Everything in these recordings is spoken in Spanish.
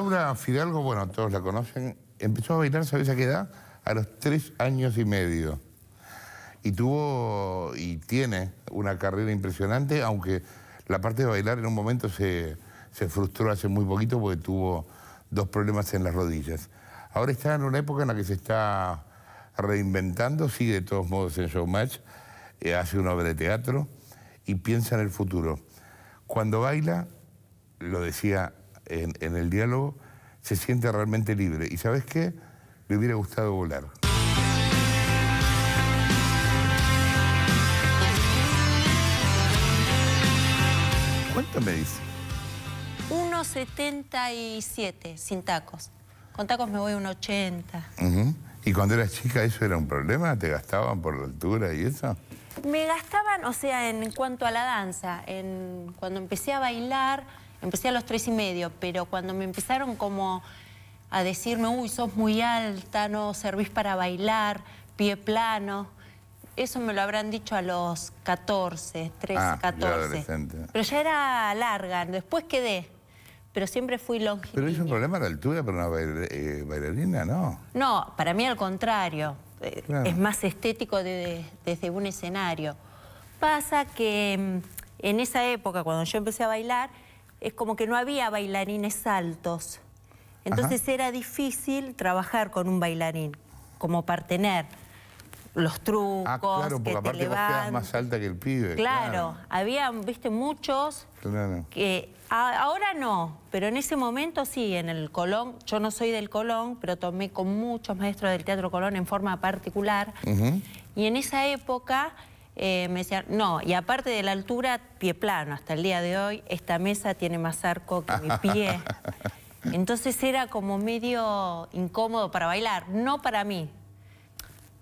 Laura Fidalgo, bueno, todos la conocen, empezó a bailar, ¿sabes a qué edad? A los tres años y medio. Y tuvo y tiene una carrera impresionante, aunque la parte de bailar en un momento se, se frustró hace muy poquito porque tuvo dos problemas en las rodillas. Ahora está en una época en la que se está reinventando, sigue de todos modos en Showmatch, eh, hace una obra de teatro y piensa en el futuro. Cuando baila, lo decía en, en el diálogo, se siente realmente libre. ¿Y sabes qué? Le hubiera gustado volar. ¿Cuánto me dice? 1,77 sin tacos. Con tacos me voy a 1,80. Ujú. ¿Y cuando eras chica eso era un problema? ¿Te gastaban por la altura y eso? Me gastaban, o sea, en cuanto a la danza, en, cuando empecé a bailar, empecé a los tres y medio, pero cuando me empezaron como a decirme, uy, sos muy alta, no servís para bailar, pie plano, eso me lo habrán dicho a los 14, 13, Ah, ya 14. adolescente. Pero ya era larga, después quedé, pero siempre fui Pero longilínea. es un problema la altura para una eh, bailarina, ¿no? No, para mí al contrario. Eh, Claro. Es más estético de- de- desde un escenario. Pasa que mm, en esa época, cuando yo empecé a bailar, es como que no había bailarines altos. Entonces era difícil trabajar con un bailarín, como partener los trucos, Ah, claro, que te vos más alta que el pibe. Claro, había, viste, muchos Claro. que a- ahora no, pero en ese momento sí, en el Colón, yo no soy del Colón, pero tomé con muchos maestros del Teatro Colón en forma particular. Y en esa época eh, me decían, no, y aparte de la altura, pie plano, hasta el día de hoy, esta mesa tiene más arco que mi pie. Entonces era como medio incómodo para bailar, no para mí.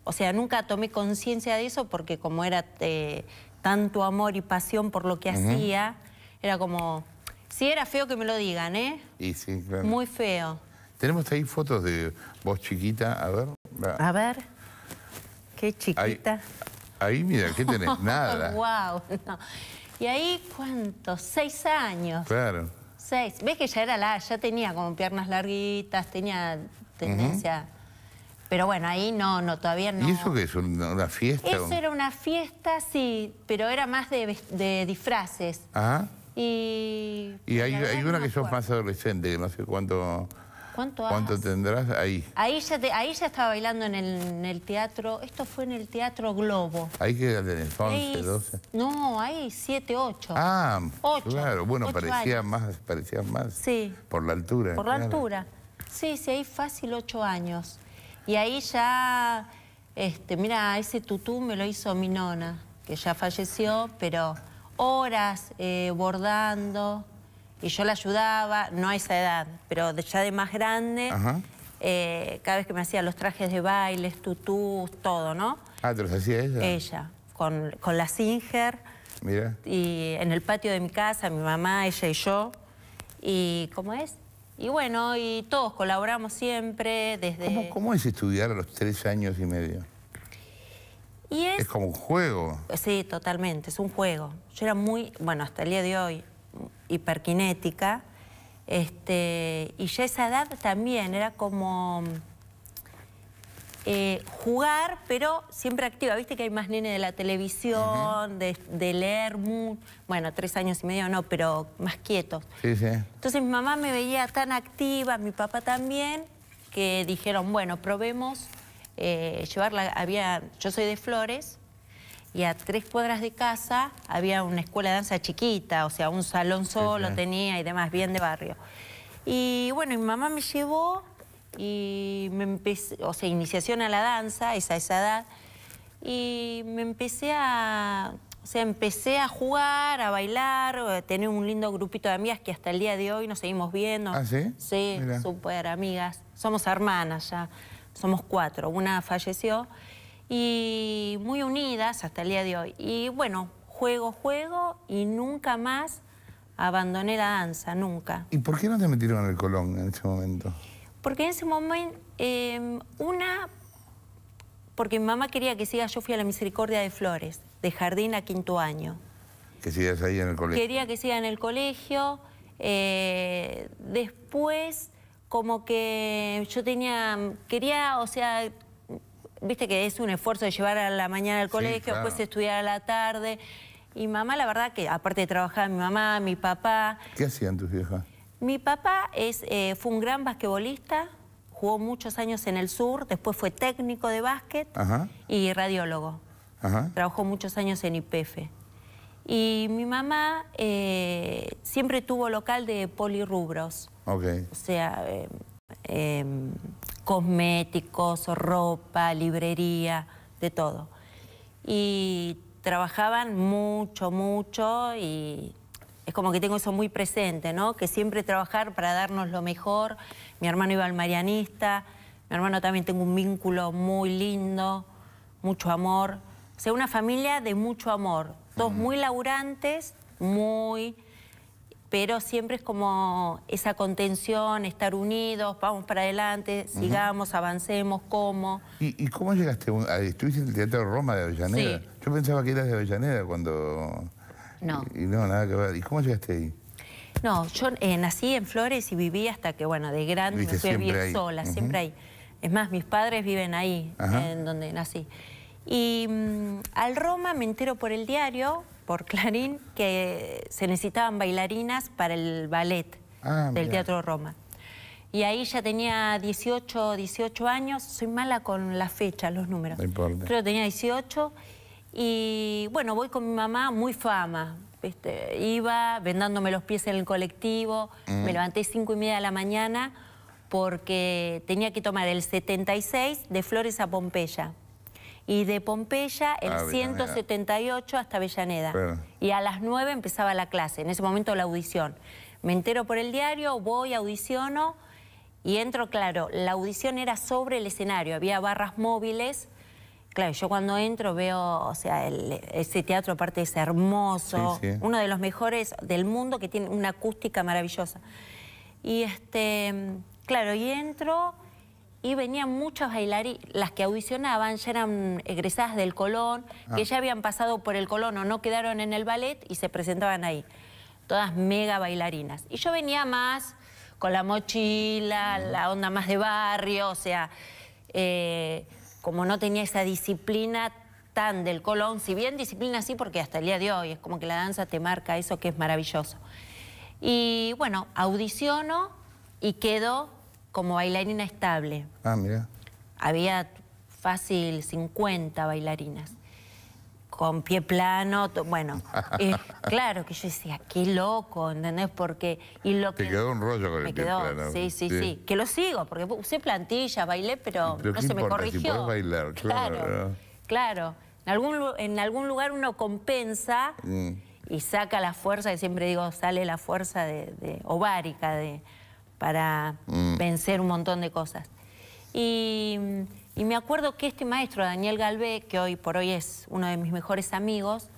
O sea, nunca tomé conciencia de eso porque como era eh, tanto amor y pasión por lo que hacía, era como, si era feo que me lo digan, ¿eh? Y sí, claro. Muy feo. Tenemos ahí fotos de vos chiquita, a ver. A ver, qué chiquita. Ahí, mira, ¿qué tenés? Nada. wow. Y ahí, ¿cuántos? Seis años. Claro. Seis. ¿Ves que ya era la, ya tenía como piernas larguitas, tenía tendencia. Pero bueno, ahí no, no, todavía no. ¿Y eso qué es? ¿Una, fiesta? Eso era una fiesta, sí, pero era más de, de disfraces. Ajá. Y. Y hay, no una que sos más adolescente, que no sé cuánto, ¿Cuánto cuánto tendrás ahí. Ahí ya, te- ahí ya estaba bailando en el, en el teatro. Esto fue en el Teatro Globo. Ahí que tenés, 11, Ahí- 12. No, ahí 7, 8. Ah, Ocho, claro. Bueno, ocho parecía años. más, parecía más. Sí. Por la altura. Por la claro. altura. Sí, sí, ahí fácil 8 años. Y ahí ya, este, mira, ese tutú me lo hizo mi nona, que ya falleció, pero horas eh, bordando. Y yo la ayudaba, no a esa edad, pero de- ya de más grande, eh, cada vez que me hacía los trajes de bailes, tutús, todo, ¿no? Ah, ¿te los hacía ella? Ella, con, con la Singer Mira. y en el patio de mi casa, mi mamá, ella y yo. ¿Y cómo es? Y bueno, y todos colaboramos siempre desde... ¿Cómo, ¿Cómo es estudiar a los tres años y medio? Y es... Es como un juego. Sí, totalmente, es un juego. Yo era muy, bueno, hasta el día de hoy, hiperkinética. Este, y ya esa edad también era como eh, jugar, pero siempre activa. Viste que hay más nene de la televisión, de, de leer mucho. Bueno, tres años y medio no, pero más quietos. Sí, sí. Entonces mi mamá me veía tan activa, mi papá también, que dijeron, bueno, probemos eh, llevarla. Había, yo soy de Flores y a tres cuadras de casa había una escuela de danza chiquita, o sea, un salón solo sí. tenía y demás, bien de barrio. Y bueno, mi mamá me llevó y me empecé, o sea, iniciación a la danza, es a esa edad, y me empecé a, o sea, empecé a jugar, a bailar, a tener un lindo grupito de amigas que hasta el día de hoy nos seguimos viendo. ¿Ah, sí? Sí, súper amigas. Somos hermanas ya, somos cuatro, una falleció, y muy unidas hasta el día de hoy. Y bueno, juego, juego, y nunca más abandoné la danza, nunca. ¿Y por qué no te metieron en el Colón en ese momento? Porque en ese momento, em, una, porque mi mamá quería que siga, yo fui a la Misericordia de Flores, de jardín a quinto año. Que sigas ahí en el colegio. Quería que siga en el colegio. eh, después, como que yo tenía, quería, o sea, viste que es un esfuerzo de llevar a la mañana al Sí, colegio, claro. después estudiar a la tarde. Y mamá, la verdad que aparte de trabajar, mi mamá, mi papá, ¿Qué hacían tus viejas? mi papá es, eh, fue un gran basquetbolista, jugó muchos años en el sur, después fue técnico de básquet Ajá. y radiólogo. Ajá. Trabajó muchos años en IPF. Y mi mamá eh, siempre tuvo local de polirrubros, Ok. o sea, eh, eh, cosméticos, ropa, librería, de todo. Y trabajaban mucho, mucho y es como que tengo eso muy presente, ¿no? Que siempre trabajar para darnos lo mejor. Mi hermano iba al Marianista, mi hermano también tengo un vínculo muy lindo, mucho amor. O sea, una familia de mucho amor. Todos muy laburantes, muy pero siempre es como esa contención, estar unidos, vamos para adelante, sigamos, avancemos, ¿cómo? ¿Y, y cómo llegaste? a- ¿Estuviste en el Teatro Roma de Avellaneda? Sí. Yo pensaba que eras de Avellaneda cuando... No. Y, y no, nada que ver. ¿Y cómo llegaste ahí? No, yo eh, nací en Flores y viví hasta que, bueno, de grande me fui a vivir ahí. sola, siempre ahí. Es más, mis padres viven ahí, Ajá. en donde nací. Y mm, al Roma me entero por el diario, por Clarín, que se necesitaban bailarinas para el ballet Ah, del. Teatro Roma. Y ahí ya tenía 18, 18 años, soy mala con las fechas, los números. No importa. Creo que tenía 18 y bueno, voy con mi mamá muy fama. ¿viste? Iba vendándome los pies en el colectivo, Mm. me levanté cinco y media de la mañana porque tenía que tomar el 76 de Flores a Pompeya. Y de Pompeya el Ah, Avellaneda. 178 hasta Avellaneda. Y a las 9 empezaba la clase, en ese momento la audición. Me entero por el diario, voy, audiciono y entro, claro, la audición era sobre el escenario, había barras móviles. Claro, yo cuando entro veo, o sea, el- ese teatro aparte es hermoso, Sí, sí. uno de los mejores del mundo que tiene una acústica maravillosa. Y este, claro, y entro y venían muchas bailarinas, las que audicionaban ya eran egresadas del Colón, que ya habían pasado por el Colón o no quedaron en el ballet y se presentaban ahí. Todas mega bailarinas. Y yo venía más con la mochila, la onda más de barrio, o sea, eh, como no tenía esa disciplina tan del Colón, si bien disciplina sí, porque hasta el día de hoy es como que la danza te marca eso que es maravilloso. Y bueno, audiciono y quedo como bailarina estable. Ah, mira. Había fácil 50 bailarinas. Con pie plano, bueno, eh, claro que yo decía, qué loco, ¿entendés? Porque, y lo Te que- quedó un rollo con el me pie quedó, plano. Sí, sí, Sí. sí, que lo sigo, porque usé plantilla, bailé, pero, Pero no ¿qué se me? Si corrigió. podés bailar, claro. claro. claro. En algún, en algún lugar uno compensa Mm. y saca la fuerza, que siempre digo, sale la fuerza de, de ovárica de, para Mm. vencer un montón de cosas. Y, y me acuerdo que este maestro, Daniel Galvé, que hoy por hoy es uno de mis mejores amigos,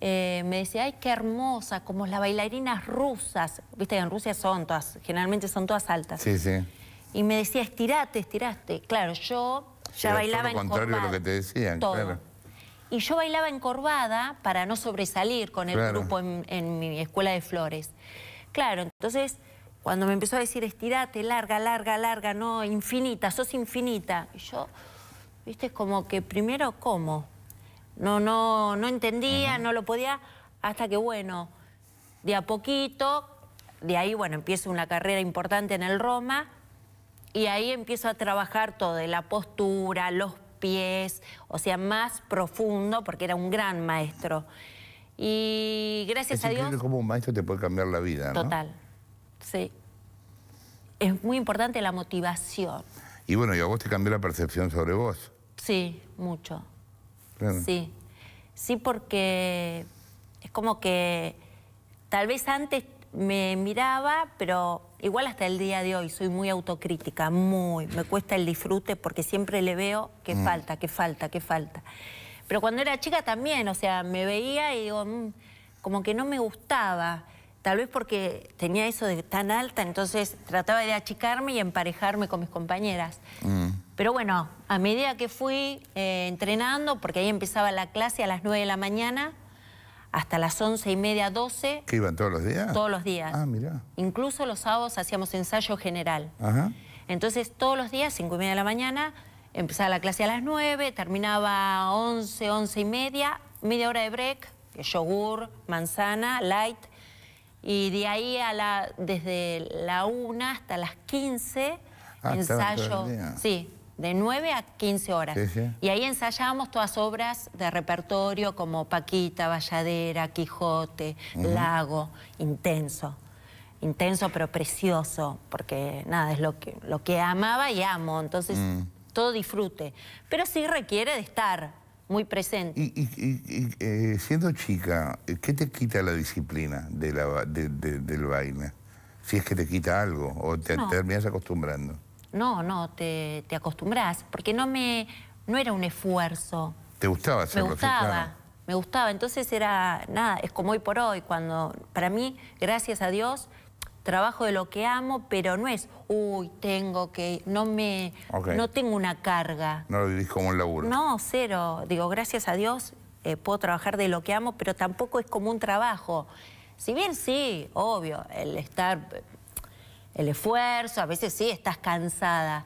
eh, me decía, ay, qué hermosa, como las bailarinas rusas. Viste que en Rusia son todas, generalmente son todas altas. Sí, sí. Y me decía, estirate, estirate. Claro, yo ya bailaba todo lo contrario a lo encorvada. que te decían, Todo. claro. Y yo bailaba encorvada para no sobresalir con el Claro. grupo en, en mi escuela de flores. Claro, entonces cuando me empezó a decir estirate, larga, larga, larga, no, infinita, sos infinita. Y yo, viste, como que primero, ¿cómo? No, no, no entendía, no lo podía, hasta que bueno, de a poquito, de ahí, bueno, empiezo una carrera importante en el Roma y ahí empiezo a trabajar todo, de la postura, los pies, o sea, más profundo, porque era un gran maestro. Y gracias Es a Dios, increíble cómo un maestro te puede cambiar la vida, ¿no? Sí. Es muy importante la motivación, Y bueno, y a vos te cambió la percepción sobre vos. sí, mucho. Claro. Sí, sí porque es como que tal vez antes me miraba, pero igual hasta el día de hoy soy muy autocrítica, muy, me cuesta el disfrute porque siempre le veo que Mm. falta, que falta, que falta. Pero cuando era chica también, o sea, me veía y digo, "Mm", como que no me gustaba. Tal vez porque tenía eso de tan alta, entonces trataba de achicarme y emparejarme con mis compañeras. Mm. Pero bueno, a medida que fui eh, entrenando, porque ahí empezaba la clase a las 9 de la mañana, hasta las once y media, 12. ¿Que iban todos los días? Todos los días. Ah, mira. Incluso los sábados hacíamos ensayo general. Ajá. Entonces, todos los días, cinco y media de la mañana, empezaba la clase a las 9, terminaba 11, once y media, media hora de break, yogur, manzana, light, y de ahí a la, desde la 1 hasta las 15, ah, ensayo. Sí, de 9 a 15 horas. Y ahí ensayábamos todas obras de repertorio como Paquita, Valladera, Quijote, Lago, intenso. Intenso pero precioso, porque nada, es lo que, lo que amaba y amo, entonces mm. todo disfrute. Pero sí requiere de estar muy presente. Y, eh, siendo chica, ¿qué te quita la disciplina de la, del baile? Si es que te quita algo o te terminas acostumbrando. No, no, te, te acostumbras, porque no me no era un esfuerzo. ¿Te gustaba hacerlo? Me gustaba, me gustaba. Entonces era, nada, es como hoy por hoy, cuando para mí, gracias a Dios, trabajo de lo que amo, pero no es, uy, tengo que, no me, no tengo una carga. No lo vivís como un laburo. No, cero. Digo, gracias a Dios eh, puedo trabajar de lo que amo, pero tampoco es como un trabajo. Si bien sí, obvio, el estar el esfuerzo, a veces sí estás cansada,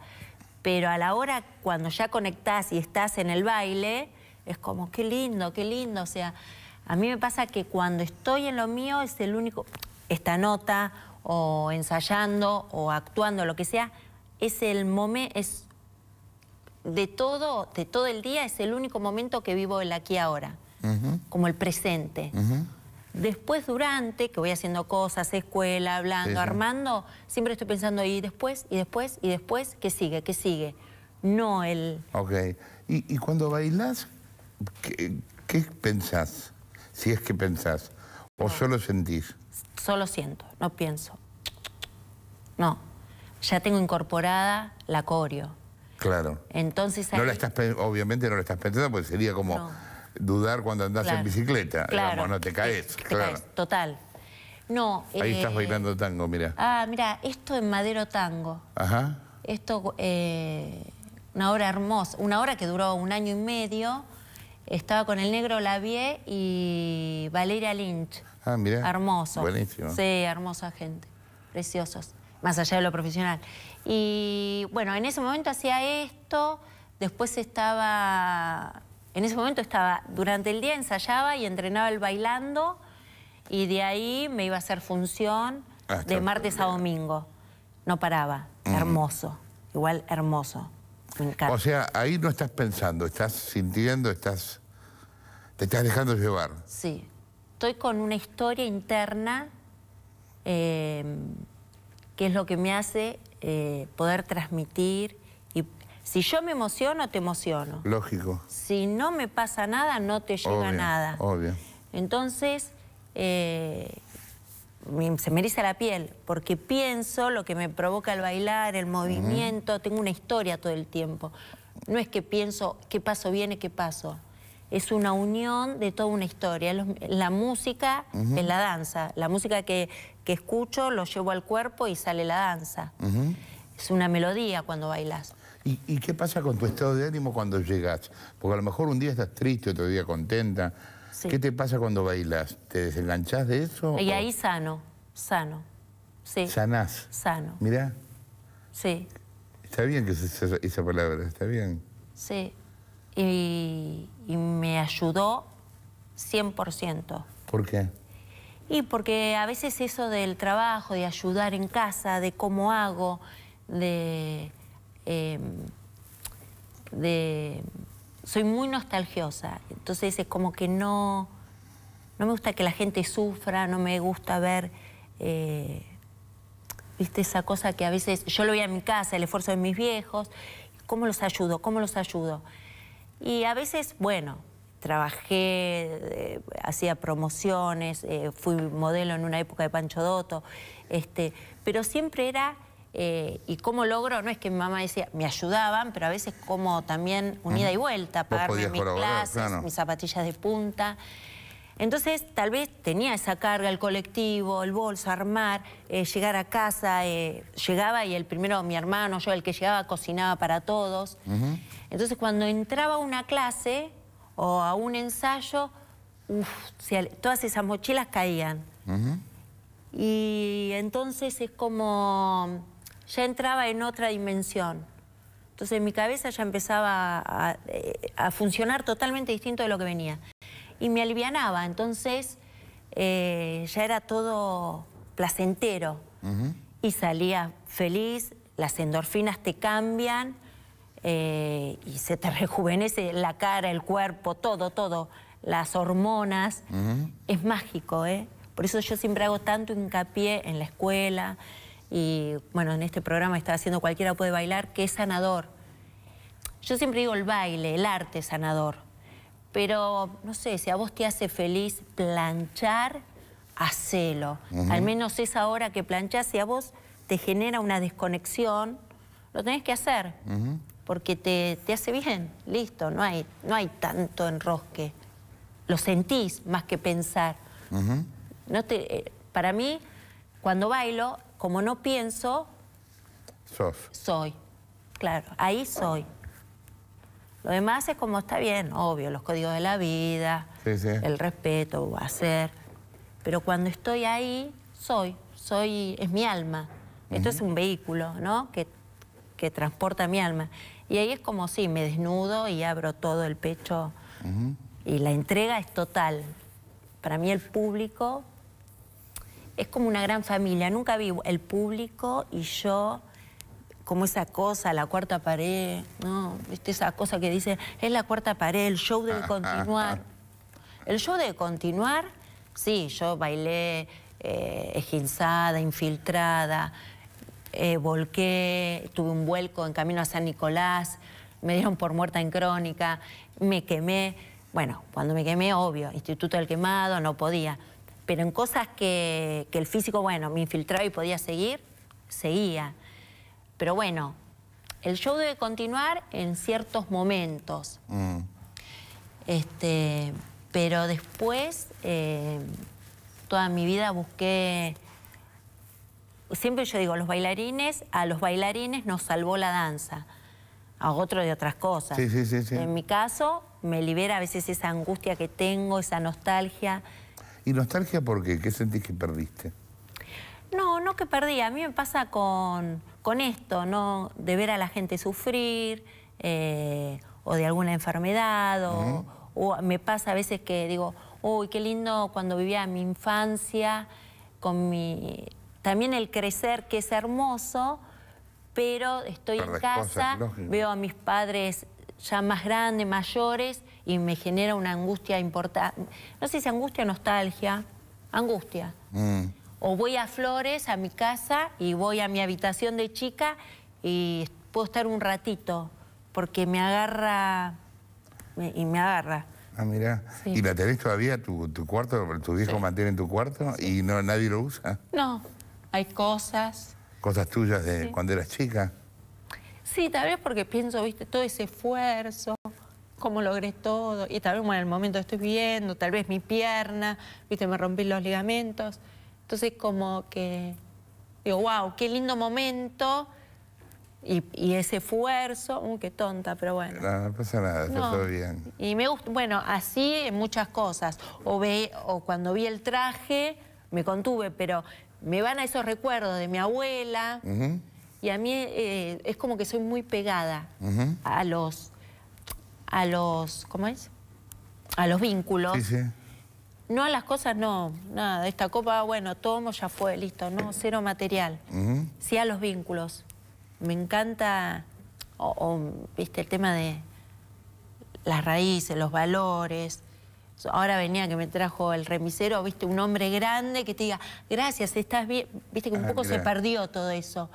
pero a la hora cuando ya conectás y estás en el baile, es como, qué lindo, qué lindo, o sea, a mí me pasa que cuando estoy en lo mío es el único, esta nota o ensayando o actuando, lo que sea, es el momento, es de todo, de todo el día, es el único momento que vivo el aquí ahora, como el presente. Después, durante, que voy haciendo cosas, escuela, hablando, armando, siempre estoy pensando, y después, y después, y después, ¿qué sigue? ¿Qué sigue? No el... Ok. ¿Y, cuando bailas, ¿qué, pensás? Si es que pensás. ¿O solo sentís? Solo siento, no pienso. No. Ya tengo incorporada la coreo. Claro. Entonces... No la estás, obviamente no la estás pensando porque sería como dudar cuando andas en bicicleta, claro. no te caes. claro. total. No. Ahí estás eh, bailando tango, mira. Ah, mira, esto en Madero Tango. Ajá. Esto, eh, una hora hermosa, una hora que duró un año y medio. Estaba con el negro Lavie y Valeria Lynch. Ah, mira. Hermoso. Buenísimo. Sí, hermosa gente. Preciosos. Más allá de lo profesional. Y bueno, en ese momento hacía esto. Después estaba en ese momento estaba, durante el día ensayaba y entrenaba el bailando y de ahí me iba a hacer función ah, de martes a domingo. No paraba, hermoso, igual hermoso. O sea, ahí no estás pensando, estás sintiendo, estás, te estás dejando llevar. Sí, estoy con una historia interna em, que es lo que me hace eh, poder transmitir si yo me emociono, te emociono. Lógico. Si no me pasa nada, no te llega nada. Obvio. Entonces, eh, se me eriza la piel, porque pienso lo que me provoca el bailar, el movimiento, tengo una historia todo el tiempo. No es que pienso qué paso viene, qué paso. Es una unión de toda una historia. La música es la danza. La música que, escucho lo llevo al cuerpo y sale la danza. Es una melodía cuando bailas. ¿Y, qué pasa con tu estado de ánimo cuando llegas? Porque a lo mejor un día estás triste, otro día contenta. ¿Qué te pasa cuando bailas? ¿Te desenganchás de eso? Y ahí sano, sano. Sí. ¿Sanás? Sano. Mirá. Sí. Está bien que esa, esa palabra, está bien. Sí. Y, y me ayudó 100%. ¿Por qué? Y porque a veces eso del trabajo, de ayudar en casa, de cómo hago, de Em, de... Soy muy nostalgiosa, entonces es como que no... No me gusta que la gente sufra, no me gusta ver... Eh, ¿Viste esa cosa que a veces... Yo lo veía en mi casa, el esfuerzo de mis viejos. ¿Cómo los ayudo? ¿Cómo los ayudo? Y a veces, bueno, trabajé, eh, hacía promociones, eh, fui modelo en una época de Pancho Dotto, este, pero siempre era eh, y cómo logro, no es que mi mamá decía, me ayudaban, pero a veces como también unida y vuelta, pagarme mis clases, mis zapatillas de punta. Entonces, tal vez tenía esa carga, el colectivo, el bolso, armar, eh, llegar a casa, eh, llegaba y el primero, mi hermano, yo, el que llegaba, cocinaba para todos. Entonces, cuando entraba a una clase o a un ensayo, todas esas mochilas caían. Y entonces es como, ya entraba en otra dimensión. Entonces mi cabeza ya empezaba a, eh, a funcionar totalmente distinto de lo que venía y me alivianaba. Entonces eh, ya era todo placentero y salía feliz, las endorfinas te cambian eh, y se te rejuvenece la cara, el cuerpo, todo, todo, las hormonas. Es mágico, ¿eh? Por eso yo siempre hago tanto hincapié en la escuela y, bueno, en este programa está haciendo Cualquiera puede bailar, que es sanador. Yo siempre digo el baile, el arte sanador pero no sé, si a vos te hace feliz planchar, hacelo. Al menos esa hora que planchás, si a vos te genera una desconexión, lo tenés que hacer, porque te, hace bien, listo, no hay, no hay tanto enrosque. Lo sentís más que pensar. no te, eh, para mí, cuando bailo, como no pienso, soy. Claro, ahí soy. Lo demás es como está bien, obvio, los códigos de la vida, el respeto, ser. Pero cuando estoy ahí, soy, soy, es mi alma. Esto es un vehículo, ¿no? Que, que, transporta mi alma. Y ahí es como si me desnudo y abro todo el pecho. Y la entrega es total. Para mí el público es como una gran familia. Nunca vi el público y yo como esa cosa, la cuarta pared, ¿no? ¿Viste esa cosa que dice, es la cuarta pared, el show debe continuar. El show debe continuar, sí, yo bailé eh, esguinzada, infiltrada, eh, volqué, tuve un vuelco en camino a San Nicolás, me dieron por muerta en crónica, me quemé. Bueno, cuando me quemé, obvio, Instituto del Quemado, no podía. Pero en cosas que, que el físico, bueno, me infiltraba y podía seguir, seguía. Pero bueno, el show debe continuar en ciertos momentos. Mm. Este, pero después, eh, toda mi vida busqué... Siempre yo digo, los bailarines, a los bailarines nos salvó la danza, a otro de otras cosas. Sí, sí, sí, en mi caso, me libera a veces esa angustia que tengo, esa nostalgia. ¿Y nostalgia por qué? ¿Qué sentís que perdiste? No, no que perdí. A mí me pasa con, con esto, ¿no? De ver a la gente sufrir eh, o de alguna enfermedad o, me pasa a veces que digo, uy, qué lindo cuando vivía mi infancia, con mi... También el crecer, que es hermoso, pero estoy en casa, veo a mis padres ya más grandes, mayores, y me genera una angustia importante. No sé si angustia o nostalgia, angustia. Mm. O voy a Flores, a mi casa, y voy a mi habitación de chica y puedo estar un ratito, porque me agarra y me agarra. Ah, mira. ¿Y la tenés todavía, tu, cuarto? ¿Tu viejo mantiene en tu cuarto y no nadie lo usa? No, hay cosas. ¿Cosas tuyas de cuando eras chica? Sí, tal vez porque pienso, viste, todo ese esfuerzo, cómo logré todo, y tal vez bueno, en el momento estoy viendo, tal vez mi pierna, viste, me rompí los ligamentos. Entonces como que digo, wow, qué lindo momento y, ese esfuerzo, uh, qué tonta, pero bueno. No, pasa nada, está todo bien. Y me gusta, bueno, así en muchas cosas. O, ve, o cuando vi el traje, me contuve, pero me van a esos recuerdos de mi abuela. Y a mí eh, es como que soy muy pegada a los, a los, ¿cómo es? A los vínculos. Sí, sí. No a las cosas, no, nada. Esta copa, bueno, tomo, ya fue, listo, no, cero material. Sí a los vínculos. Me encanta, o, viste, el tema de las raíces, los valores. Ahora venía que me trajo el remisero, viste, un hombre grande que te diga, gracias, estás bien. Viste que un ah, poco se perdió todo eso.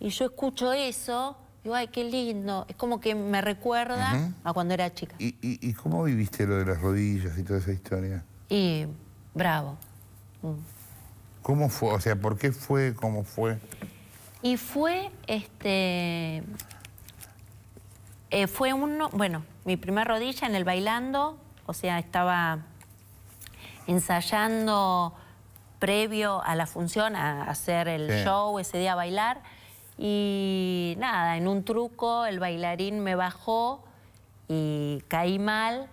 Y yo escucho eso, digo, ay, qué lindo. Es como que me recuerda a cuando era chica. ¿Y cómo viviste lo de las rodillas y toda esa historia? Y bravo. Mm. ¿Cómo fue? O sea, ¿por qué fue? ¿Cómo fue? Y fue, este... Eh, fue uno, bueno, mi primera rodilla en el bailando, o sea, estaba ensayando previo a la función, a hacer el Sí. show, ese día a bailar. Y nada, en un truco el bailarín me bajó y caí mal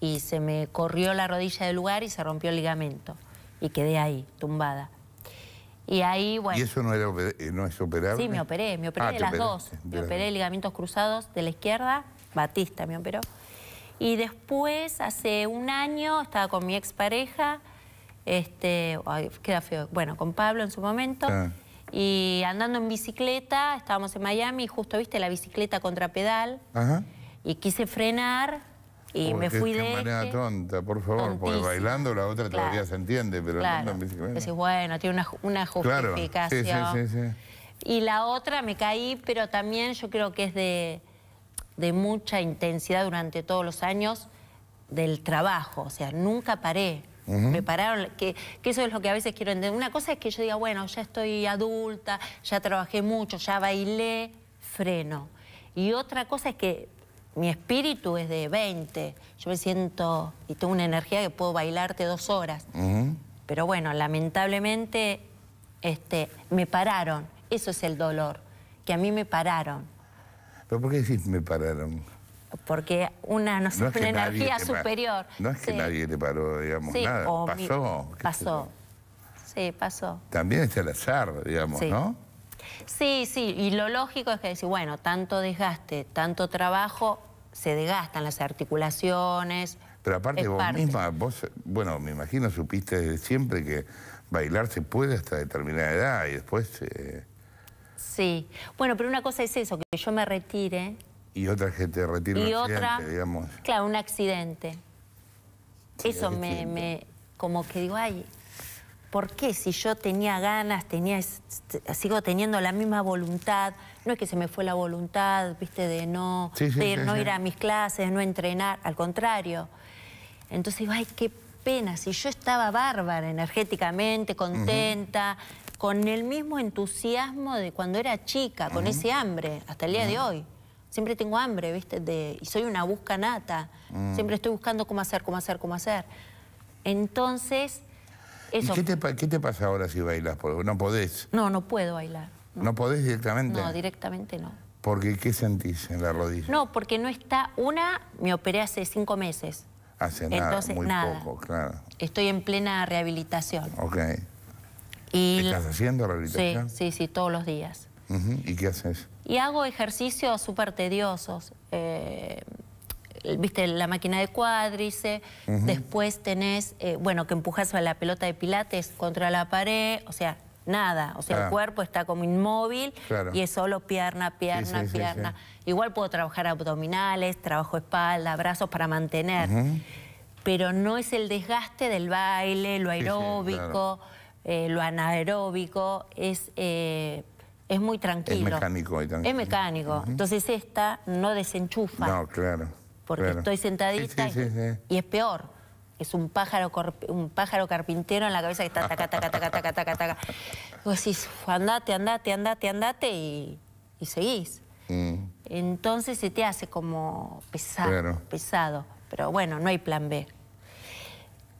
y se me corrió la rodilla del lugar y se rompió el ligamento. Y quedé ahí, tumbada. Y ahí, bueno... ¿Y eso no, era, eh, no es operable? Sí, me operé, me operé Ah, de las dos. de Me operé dos. ligamentos cruzados de la izquierda, Batista me operó. Y después, hace un año, estaba con mi expareja, este, ay, queda feo, bueno, con Pablo en su momento, Ah. Y andando en bicicleta, estábamos en Miami, y justo viste la bicicleta contra pedal, Ajá. y quise frenar, y me qué- fui qué de manera eje. tonta, por favor, porque Tontísima. bailando la otra todavía Claro. se entiende, pero Claro. andando en bicicleta. Decís, bueno, tiene una, una Claro, sí, sí, justificación. sí, sí. Y la otra me caí, pero también yo creo que es de, de mucha intensidad durante todos los años del trabajo. O sea, nunca paré. Me pararon, que, que eso es lo que a veces quiero entender. Una cosa es que yo diga, bueno, ya estoy adulta, ya trabajé mucho, ya bailé, freno. Y otra cosa es que mi espíritu es de 20. Yo me siento y tengo una energía que puedo bailarte dos horas. Pero bueno, lamentablemente este, me pararon. Eso es el dolor, que a mí me pararon. ¿Pero por qué decís me pararon? Porque una, no sé, No es una energía superior. No es que Sí. nadie te paró, digamos, Sí, nada. o mi- Pasó. Pasó. Sí, pasó. También está el azar, digamos, Sí. ¿no? Sí, sí, y lo lógico es que decir, bueno, tanto desgaste, tanto trabajo, se desgastan las articulaciones. Pero aparte es vos parte. misma, vos, bueno, me imagino supiste desde siempre que bailar se puede hasta determinada edad y después... eh, Sí. Bueno, pero una cosa es eso, que yo me retire y otra gente retira y un otra, accidente, digamos. claro, un accidente. Sí, Eso es me, como que digo, ay, ¿por qué si yo tenía ganas, tenía, sigo teniendo la misma voluntad? No es que se me fue la voluntad, viste, de no, Sí, sí, de ir- sí, no ir a mis clases, no entrenar, al contrario. Entonces digo, ay, qué pena, si yo estaba bárbara energéticamente, contenta, con el mismo entusiasmo de cuando era chica, con ese hambre, hasta el día de hoy. Siempre tengo hambre, ¿viste? De, y soy una busca nata. Siempre estoy buscando cómo hacer, cómo hacer, cómo hacer. Entonces, eso. ¿Y qué te, pa- qué te pasa ahora si bailas? No podés. No, no puedo bailar. ¿No podés directamente? No, directamente no. Porque ¿qué sentís en la rodilla? No, porque no está. Una, me operé hace cinco meses. Hace nada, Entonces, muy nada. poco, claro. Estoy en plena rehabilitación. Ok. Y ¿Estás haciendo sí, rehabilitación? sí, sí, todos los días. ¿Y qué haces? Y hago ejercicios súper tediosos. Eh, Viste, la máquina de cuádrice, después tenés, eh, bueno, que empujas a la pelota de pilates contra la pared, o sea, nada. O sea, Ah. el cuerpo está como inmóvil Claro. y es solo pierna, pierna, sí, sí, pierna. Igual puedo trabajar abdominales, trabajo espalda, brazos para mantener. Pero no es el desgaste del baile, lo aeróbico, eh, lo anaeróbico, es, eh, es muy tranquilo. mecánico y tranquilo. Es mecánico. Entonces esta no desenchufa. No, claro. porque claro. estoy sentadita Sí, sí, y, sí, sí. y es peor. Es un pájaro, un pájaro carpintero en la cabeza que está taca, taca, taca, taca, taca, taca. Vos decís, "Uf, andate, andate, andate, andate y, y seguís. Mm. Entonces se te hace como pesado, Claro. pesado. Pero bueno, no hay plan B.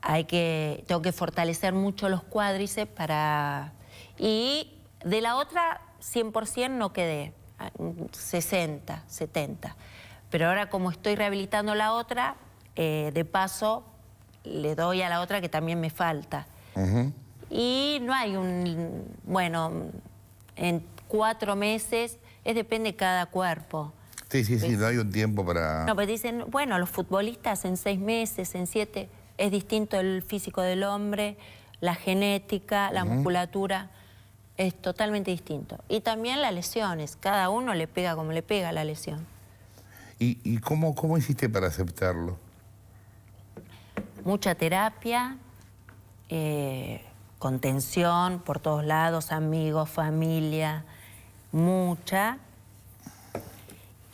Hay que, tengo que fortalecer mucho los cuádriceps para... Y de la otra, 100% no quedé, ah, 60, 70. Pero ahora como estoy rehabilitando la otra, eh, de paso le doy a la otra que también me falta. Y no hay un, bueno, en cuatro meses, es depende de cada cuerpo. Sí, sí, sí, no hay un tiempo para... No, pero dicen, bueno, los futbolistas en seis meses, en siete, es distinto el físico del hombre, la genética, la musculatura, es totalmente distinto. Y también las lesiones, cada uno le pega como le pega la lesión. ¿Y, y cómo, cómo hiciste para aceptarlo? Mucha terapia, eh, contención por todos lados, amigos, familia, mucha.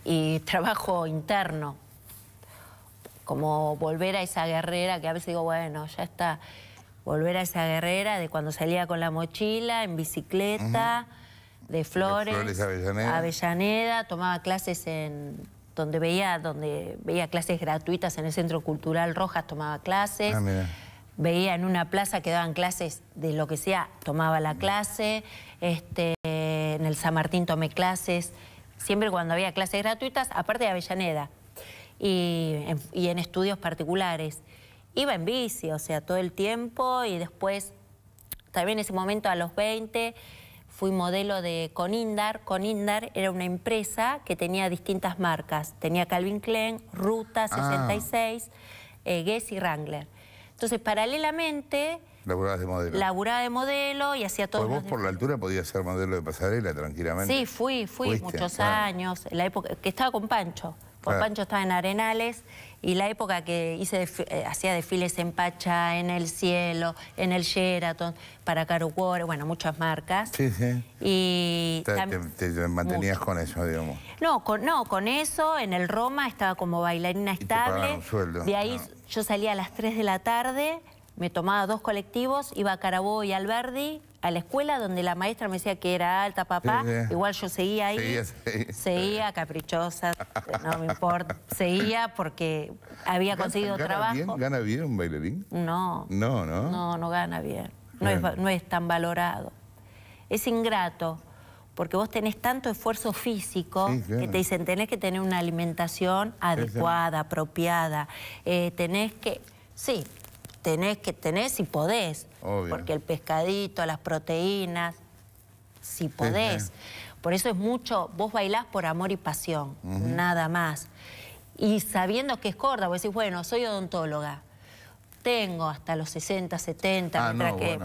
Y trabajo interno, como volver a esa guerrera, que a veces digo, bueno, ya está, volver a esa guerrera de cuando salía con la mochila, en bicicleta, de Flores, Flores a Avellaneda. Avellaneda, tomaba clases en donde veía, donde veía clases gratuitas en el Centro Cultural Rojas, tomaba clases. Ah, mira. veía en una plaza que daban clases de lo que sea, tomaba la clase, este, en el San Martín tomé clases, siempre cuando había clases gratuitas, aparte de Avellaneda, y en, estudios particulares. Iba en bici, o sea, todo el tiempo, y después, también en ese momento a los 20, fui modelo de Conindar. Conindar era una empresa que tenía distintas marcas. Tenía Calvin Klein, Ruta 66, ah. eh, Guess y Wrangler. Entonces, paralelamente... Laburaba de modelo. Laburaba de modelo y hacía todo. Pues vos por la altura podías ser modelo de pasarela tranquilamente. Sí, fui, fui muchos años. En la época que estaba con Pancho. Con Pancho estaba en Arenales y la época que hice eh, hacía desfiles en Pacha, en El Cielo, en el Sheraton, para Caro bueno, muchas marcas. Sí, sí. Y te, mantenías con eso, digamos. No con, no, con eso, en el Roma estaba como bailarina estable. De ahí yo salía a las 3 de la tarde, me tomaba dos colectivos, iba a Carabobo y Alberdi, a la escuela donde la maestra me decía que era alta, papá. Igual yo seguía ahí. Seguía, seguía. caprichosa, no me importa. Seguía porque había conseguido trabajo. ¿Gana bien un bailarín? No. No, ¿no? No, no gana bien. No, es, no es tan valorado. Es ingrato porque vos tenés tanto esfuerzo físico que te dicen tenés que tener una alimentación adecuada, apropiada, eh, tenés que, sí, tenés que, tenés y podés, porque el pescadito, las proteínas, si podés. Por eso es mucho, vos bailás por amor y pasión, nada más. Y sabiendo que es corta, vos decís, bueno, soy odontóloga, tengo hasta los 60, 70, mientras que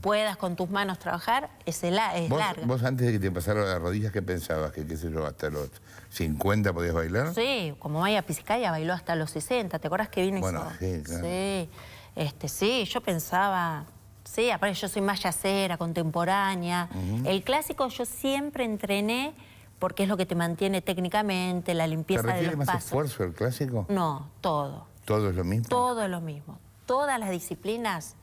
puedas con tus manos trabajar, es, el, es ¿Vos, larga. ¿Vos antes de que te pasaran las rodillas, qué pensabas? ¿Que qué sé yo, hasta los 50 podías bailar? Sí, como Maya Pizicaya bailó hasta los 60, ¿te acuerdas que vino y Bueno, sí, claro. Sí, este, sí, yo pensaba... Sí, aparte yo soy más yacera, contemporánea. El clásico yo siempre entrené porque es lo que te mantiene técnicamente, la limpieza ¿Te de los más esfuerzo el clásico? No, todo. ¿Todo es lo mismo? Todo es lo mismo todas las disciplinas,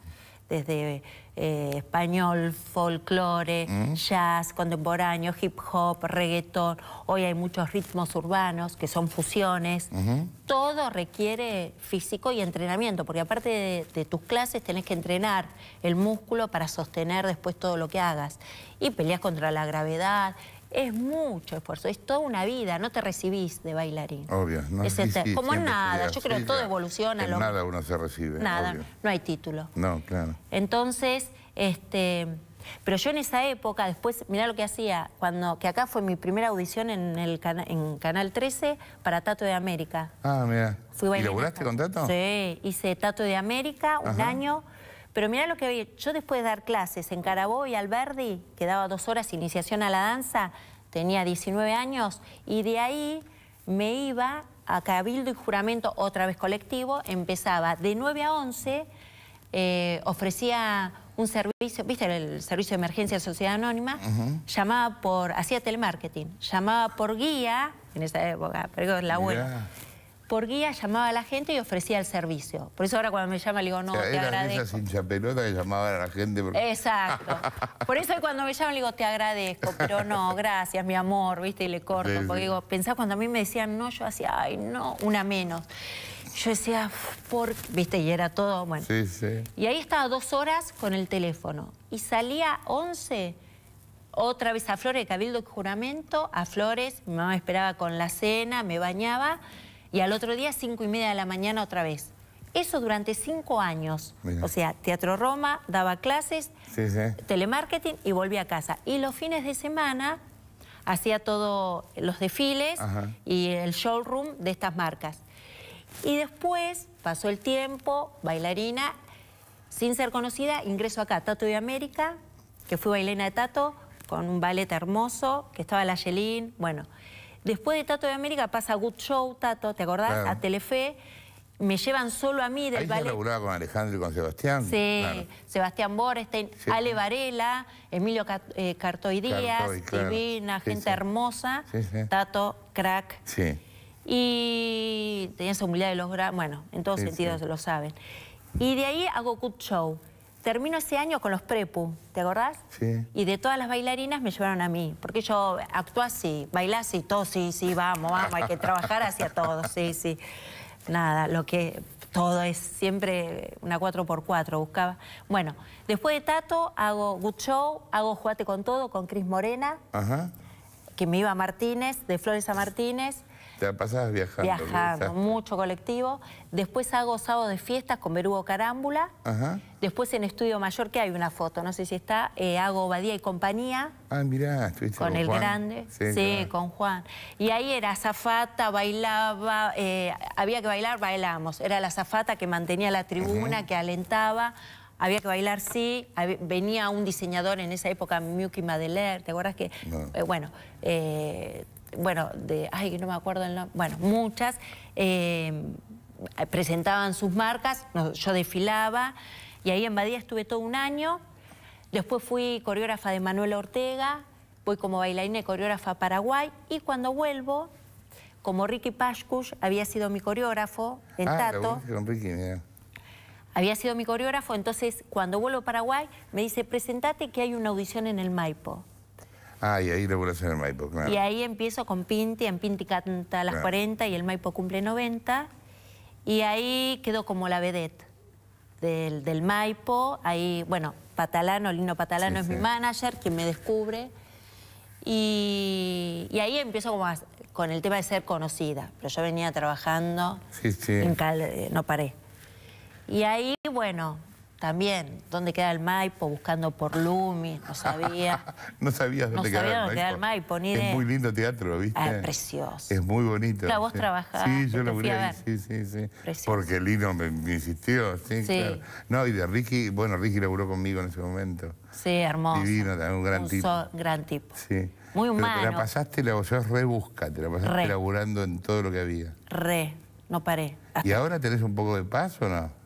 desde eh, español, folclore, mm. jazz, contemporáneo, hip hop, reggaetón. Hoy hay muchos ritmos urbanos que son fusiones. Todo requiere físico y entrenamiento, porque aparte de, de, tus clases tenés que entrenar el músculo para sostener después todo lo que hagas. Y peleas contra la gravedad, es mucho esfuerzo, es toda una vida, no te recibís de bailarín. Obvio, no es Como en nada, yo creo que todo evoluciona. En nada uno se recibe. Nada, no hay título. No, claro. Entonces, este... Pero yo en esa época, después, mirá lo que hacía, cuando que acá fue mi primera audición en el en Canal 13 para Tato de América. Ah, mira. ¿Y laburaste con Tato? Sí, hice Tato de América un año pero mira lo que había. Yo después de dar clases en Carabobo y Alberdi, que daba dos horas iniciación a la danza, tenía 19 años, y de ahí me iba a Cabildo y Juramento, otra vez colectivo, empezaba de 9 a 11, eh, ofrecía un servicio, viste el servicio de emergencia de Sociedad Anónima, llamaba por, hacía telemarketing, llamaba por guía, en esa época, pero la buena por guía llamaba a la gente y ofrecía el servicio. Por eso ahora cuando me llama le digo, no, te agradezco. Esa hincha pelota que llamaba a la gente. Exacto. Por eso cuando me llaman le digo, te agradezco, pero no, gracias, mi amor, ¿viste? Y le corto. porque digo, pensá cuando a mí me decían no, yo hacía, ay, no, una menos. Yo decía, por, viste, y era todo, bueno. Sí, sí. Y ahí estaba dos horas con el teléfono. Y salía 11, otra vez a Flores, Cabildo y Juramento, a Flores, mi mamá me esperaba con la cena, me bañaba y al otro día cinco y media de la mañana otra vez. Eso durante cinco años. O sea, Teatro Roma, daba clases, telemarketing y volvía a casa. Y los fines de semana hacía todos los desfiles y el showroom de estas marcas. Y después pasó el tiempo, bailarina, sin ser conocida, ingreso acá, Tato de América, que fui bailarina de Tato, con un ballet hermoso, que estaba la Yelín, bueno... Después de Tato de América pasa Good Show, Tato, ¿te acordás? A Telefe. Me llevan solo a mí del Ahí ballet. con Alejandro y con Sebastián. Sí, Sebastián Borestein, Ale Varela, Emilio eh, Cartoy Díaz, divina, gente hermosa. Tato, crack. Sí. Y tenía esa humildad de los grandes, bueno, en todos sentidos lo saben. Y de ahí hago Good Show. Termino ese año con los Prepu, ¿te acordás? Sí. Y de todas las bailarinas me llevaron a mí, porque yo actúo así, bailé así, todo, sí, sí, vamos, vamos, hay que trabajar hacia todo, sí, sí. Nada, lo que todo es siempre una 4x4, buscaba. Bueno, después de Tato hago Good Show, hago Juate con Todo con Cris Morena, Ajá. que me iba a Martínez, de Flores a Martínez. Te pasabas viajando. Viajando, mucho colectivo. Después hago sábado de fiestas con Berugo Carámbula. Ajá. Después en Estudio Mayor, que hay una foto, no sé si está, eh, hago Badía y Compañía Ah, mirá, estuviste con, el Juan. grande. Sí, claro. con Juan. Y ahí era azafata, bailaba, eh, había que bailar, bailamos. Era la azafata que mantenía la tribuna, que alentaba. Había que bailar, sí. Venía un diseñador en esa época, Miuki Madeler, ¿te acuerdas que? No. eh, bueno, eh, bueno, de, ay, no me acuerdo el nombre. Bueno, muchas. eh, presentaban sus marcas, yo desfilaba. Y ahí en Badía estuve todo un año. Después fui coreógrafa de Manuel Ortega, voy como bailarina y coreógrafa a Paraguay y cuando vuelvo, como Ricky Pashkush había sido mi coreógrafo en ah, Tato, con Ricky, había sido mi coreógrafo, entonces cuando vuelvo a Paraguay me dice, presentate que hay una audición en el Maipo. Ah, y ahí laburaste en el Maipo, claro. Y ahí empiezo con Pinti, en Pinti canta a las Claro. 40 y el Maipo cumple 90. Y ahí quedó como la vedette del, del Maipo. Ahí, bueno, Patalano, Lino Patalano Sí, es mi manager, quien me descubre. Y, y ahí empiezo como a- con el tema de ser conocida. Pero yo venía trabajando, Sí, en cal- eh, no paré. Y ahí, bueno, también, ¿dónde queda el Maipo? Buscando por Lumi, no sabía. no sabías No dónde sabía quedaba dónde quedaba el Maipo, ni. Es muy lindo teatro, ¿viste? Ah, precioso. Es muy bonito. Claro, vos sí. trabajás, Sí, yo fui laburé a ver. sí, sí, sí. Precioso. Porque Lino me, me insistió, sí, Sí. claro. No, y de Ricky, bueno, Ricky laburó conmigo en ese momento. Sí, hermoso. Divino, también un gran tipo. so- gran tipo. Sí. Muy Pero humano. te la pasaste, la sos re busca, te la pasaste Re. laburando en todo lo que había. Re, no paré. ¿Y ahora tenés un poco de paz o no?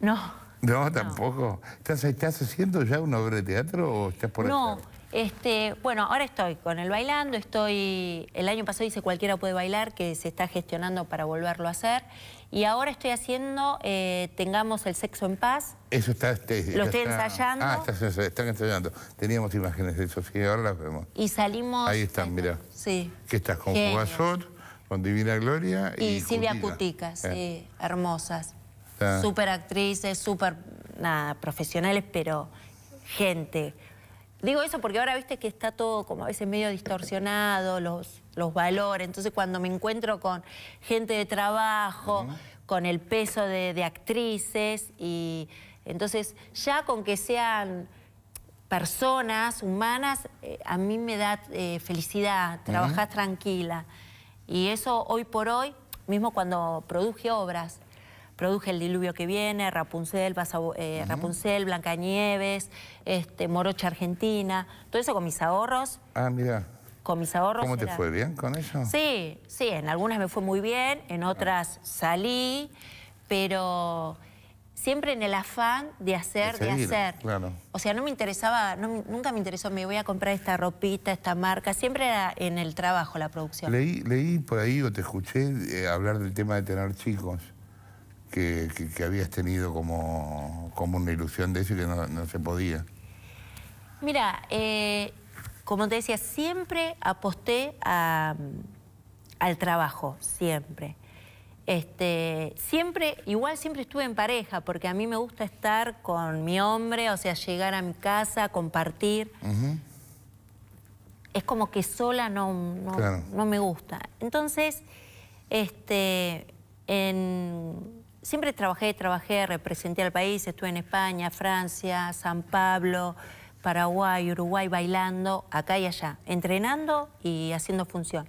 No, No, tampoco. ¿Estás, ¿Estás haciendo ya una obra de teatro o estás por no. hacer? Este, bueno, ahora estoy con el bailando, estoy, el año pasado hice Cualquiera puede bailar, que se está gestionando para volverlo a hacer, y ahora estoy haciendo eh, Tengamos el sexo en paz, Eso está... este, Lo estoy está- ensayando. Ah, estás, están ensayando. Teníamos imágenes de eso, sí, ahora las vemos. y salimos... Ahí están, mirá. Sí. Que estás con. Fugazot, con Divina Gloria y, Y, Silvia Cutica. Cutica, sí, Eh, hermosas. Ah. Súper actrices, súper, nada, profesionales, pero gente. Digo eso porque ahora viste que está todo como a veces medio distorsionado, los, los valores. Entonces cuando me encuentro con gente de trabajo, con el peso de, de actrices, y entonces ya con que sean personas humanas, eh, a mí me da eh, felicidad, trabajar tranquila. Y eso hoy por hoy, mismo cuando produje obras, produje El diluvio que viene, Rapunzel, Pasa- eh, Rapunzel, Blancanieves, este, Morocha Argentina, todo eso con mis ahorros, Ah, mira. con mis ahorros. ¿Cómo te fue? ¿Bien con eso? Sí, sí, en algunas me fue muy bien, en otras salí, pero siempre en el afán de hacer, De hacer. claro. O sea, no me interesaba, no nunca me interesó, me voy a comprar esta ropita, esta marca, siempre era en el trabajo la producción. Leí, leí por ahí o te escuché eh, hablar del tema de tener chicos, que, que- que habías tenido como, como una ilusión de eso y que no, no se podía. Mira, eh, como te decía, siempre aposté a, al trabajo, siempre. Este, siempre, igual siempre estuve en pareja, porque a mí me gusta estar con mi hombre, o sea, llegar a mi casa, compartir. Es como que sola no, no, Claro. no me gusta. Entonces, este, en- siempre trabajé, trabajé, representé al país, estuve en España, Francia, San Pablo, Paraguay, Uruguay, bailando, acá y allá, entrenando y haciendo función.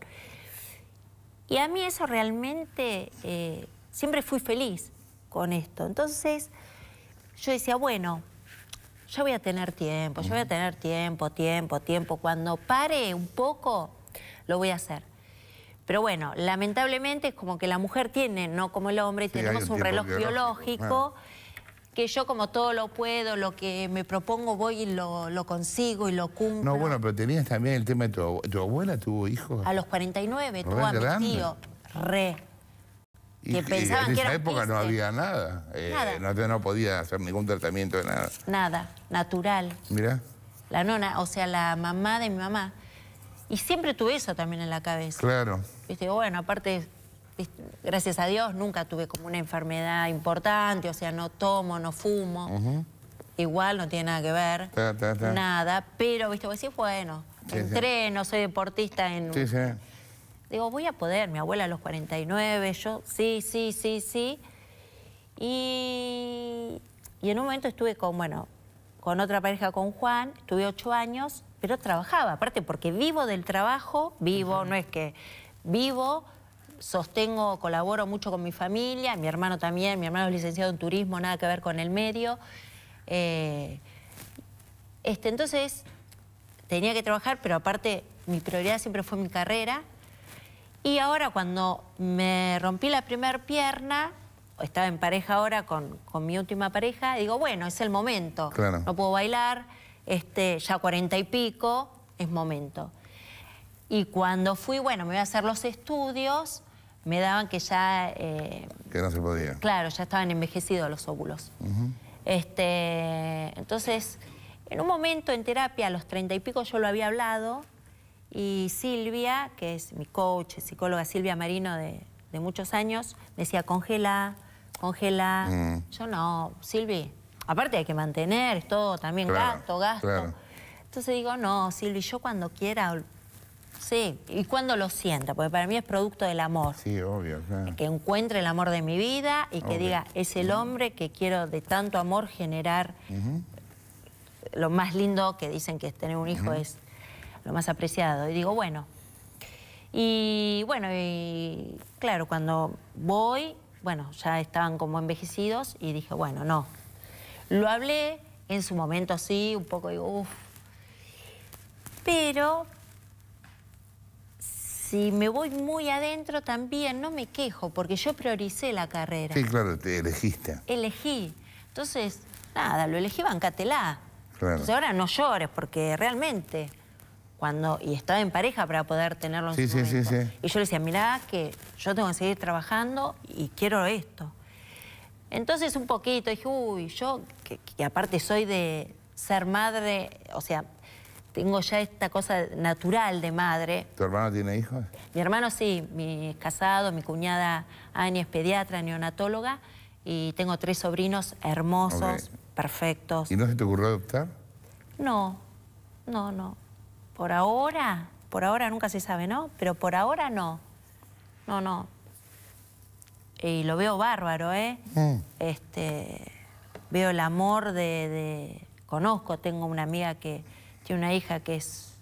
Y a mí eso realmente, eh, siempre fui feliz con esto. Entonces, yo decía, bueno, yo voy a tener tiempo, yo voy a tener tiempo, tiempo, tiempo. Cuando pare un poco, lo voy a hacer. Pero bueno, lamentablemente es como que la mujer tiene, no como el hombre, Sí, tenemos un reloj biológico, biológico, que yo como todo lo puedo, lo que me propongo voy y lo, lo consigo y lo cumplo. No, bueno, pero tenías también el tema de tu, tu abuela, tuvo hijos. A los 49 tuvo a mi tío, re. Y, que y pensaban en que esa época no había nada. eh, Nada. No, no podía hacer ningún tratamiento de nada. Nada, natural. Mira, La nona, o sea, la mamá de mi mamá. Y siempre tuve eso también en la cabeza. claro. Viste, bueno, aparte gracias a Dios nunca tuve como una enfermedad importante, o sea, no tomo, no fumo. Igual no tiene nada que ver, nada, pero, viste, vos decís, bueno, entreno, soy deportista en... Sí, sí. Digo, voy a poder, mi abuela a los 49, yo, sí, sí, sí, sí. Y, y en un momento estuve con, bueno, con otra pareja, con Juan, estuve ocho años, pero trabajaba, aparte porque vivo del trabajo, vivo, no es que vivo, sostengo, colaboro mucho con mi familia, mi hermano también, mi hermano es licenciado en turismo, nada que ver con el medio. Eh, este, entonces, tenía que trabajar, pero aparte mi prioridad siempre fue mi carrera. Y ahora cuando me rompí la primera pierna, estaba en pareja ahora con, mi última pareja, digo, bueno, es el momento. No puedo bailar, este, ya cuarenta y pico, es momento. Y cuando fui, bueno, me voy a hacer los estudios, me daban que ya... Eh, que no se podía. Claro, ya estaban envejecidos los óvulos. este, entonces, en un momento en terapia, a los treinta y pico, yo lo había hablado, y Silvia, que es mi coach, psicóloga Silvia Marino de, muchos años, me decía, congela, congela. Mm. Yo no, Silvi, aparte hay que mantener, es todo también gasto, gasto. Entonces digo, no, Silvi, yo cuando quiera, sí, y cuando lo sienta, porque para mí es producto del amor. Sí, obvio, claro. Que encuentre el amor de mi vida y que diga, es el hombre que quiero de tanto amor generar. Lo más lindo que dicen que es tener un hijo es lo más apreciado. Y digo, bueno. Y bueno, y claro, cuando voy, bueno, ya estaban como envejecidos y dije, bueno, no. Lo hablé en su momento sí, un poco digo, uff. Pero si me voy muy adentro también no me quejo, porque yo prioricé la carrera. Sí, claro, te elegiste. Elegí. Entonces, nada, lo elegí, bancatela. Claro. Entonces ahora no llores, porque realmente cuando y estaba en pareja para poder tenerlo en sí, su sí, sí, Y yo le decía, mirá que yo tengo que seguir trabajando y quiero esto. Entonces un poquito dije, uy, yo que, aparte soy de ser madre, o sea, tengo ya esta cosa natural de madre. ¿Tu hermano tiene hijos? Mi hermano sí, mi casado, mi cuñada Ani es pediatra, neonatóloga, y tengo tres sobrinos hermosos, perfectos. ¿Y no se te ocurrió adoptar? No, no, no. Por ahora, por ahora nunca se sabe, ¿no? Pero por ahora no. No, no. Y lo veo bárbaro, ¿eh? Mm. Este, veo el amor de, Conozco, tengo una amiga que tiene una hija que es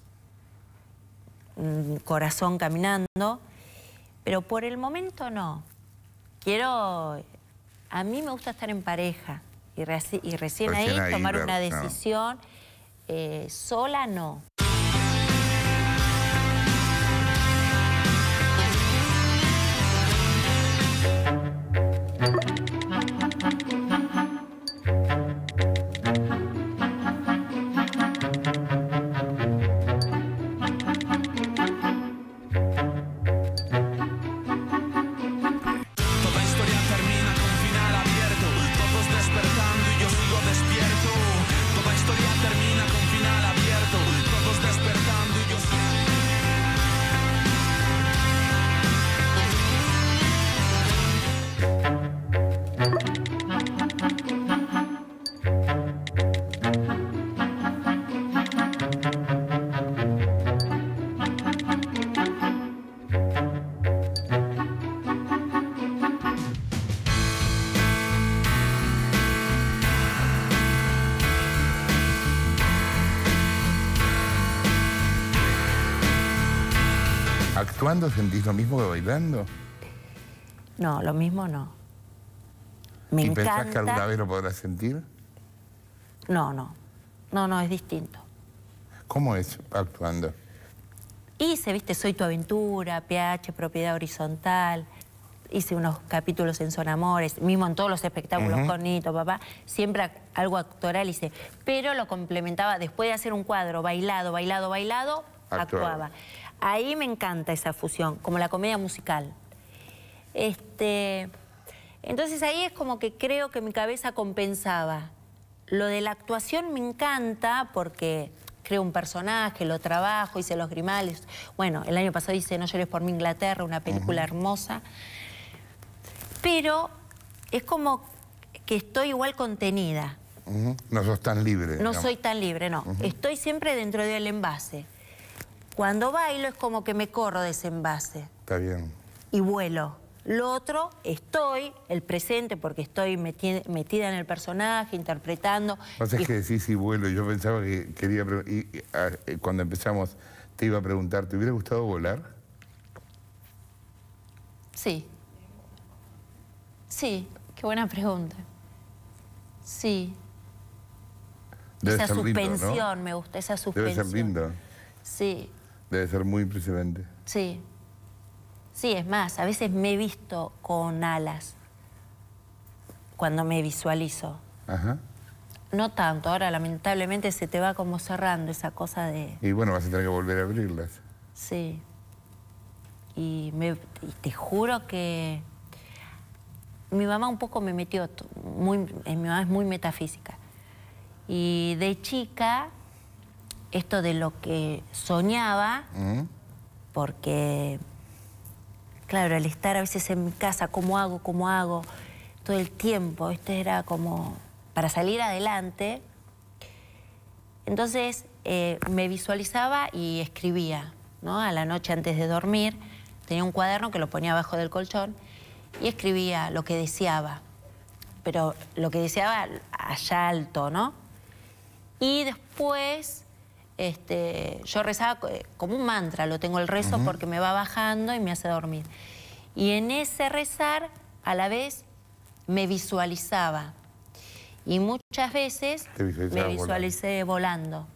un corazón caminando, pero por el momento no. Quiero... A mí me gusta estar en pareja y, recién, ahí, tomar una decisión. Eh, sola no. ¿Actuando sentís lo mismo que bailando? No, lo mismo no. Me ¿Y encanta... pensás que alguna vez lo podrás sentir? No, no. No, no, es distinto. ¿Cómo es actuando? Hice, viste, Soy tu aventura, PH, Propiedad Horizontal. Hice unos capítulos en Son Amores, mismo en todos los espectáculos con Nito, papá. Siempre algo actoral hice. Pero lo complementaba, después de hacer un cuadro bailado, bailado, bailado, actuaba. Ahí me encanta esa fusión, como la comedia musical. Este, entonces ahí es como que creo que mi cabeza compensaba. Lo de la actuación me encanta porque creo un personaje, lo trabajo, hice los grimales. Bueno, el año pasado hice No llores por mi Inglaterra, una película hermosa. pero es como que estoy igual contenida. No sos tan libre. No soy tan libre, no. Estoy siempre dentro del envase. Cuando bailo es como que me corro de ese envase. Está bien. Y vuelo. Lo otro, estoy, el presente, porque estoy metida en el personaje, interpretando. No sé qué decís si vuelo. Yo pensaba que quería... Y, ah, eh, cuando empezamos te iba a preguntar, ¿te hubiera gustado volar? Sí. Sí, qué buena pregunta. Sí. esa suspensión me gusta, esa suspensión. Debe ser lindo. Sí. Debe ser muy impresionante. Sí. Sí, es más, a veces me he visto con alas cuando me visualizo. Ajá. No tanto, ahora lamentablemente se te va como cerrando esa cosa de... Y bueno, vas a tener que volver a abrirlas. Sí. Y, te juro que mi mamá un poco me metió, muy, mi mamá es muy metafísica. Y de chica, esto de lo que soñaba, porque claro, al estar a veces en mi casa, ¿cómo hago? ¿Cómo hago? Todo el tiempo, esto era como para salir adelante. Entonces eh, me visualizaba y escribía, ¿no? A la noche antes de dormir, tenía un cuaderno que lo ponía abajo del colchón y escribía lo que deseaba, pero lo que deseaba allá alto, ¿no? Y después este, yo rezaba como un mantra, lo tengo el rezo porque me va bajando y me hace dormir. Y en ese rezar, a la vez, me visualizaba. Y muchas veces me visualicé volando.